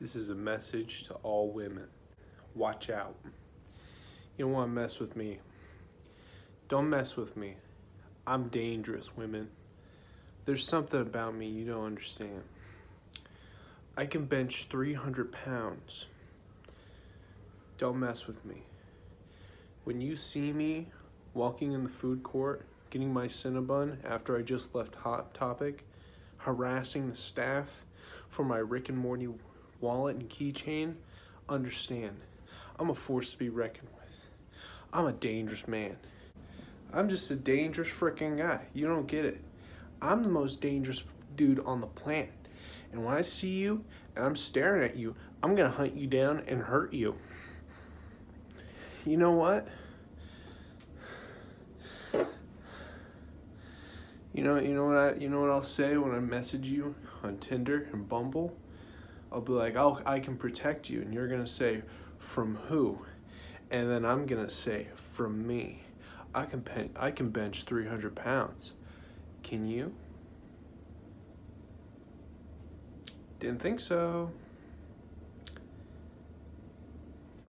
This is a message to all women. Watch out. You don't want to mess with me. Don't mess with me. I'm dangerous, women. There's something about me you don't understand. I can bench 300 pounds. Don't mess with me. When you see me walking in the food court, getting my Cinnabon after I just left Hot Topic, harassing the staff for my Rick and Morty wallet and keychain, understand, I'm a force to be reckoned with. I'm a dangerous man. I'm just a dangerous freaking guy. You don't get it. I'm the most dangerous dude on the planet. And when I see you and I'm staring at you, I'm gonna hunt you down and hurt you. You know what? You know, you know what I, you know what I'll say when I message you on Tinder and Bumble. I'll be like, "Oh, I can protect you," and you're gonna say, "From who?" And then I'm gonna say, "From me." I can pen- I can bench 300 pounds. Can you? Didn't think so.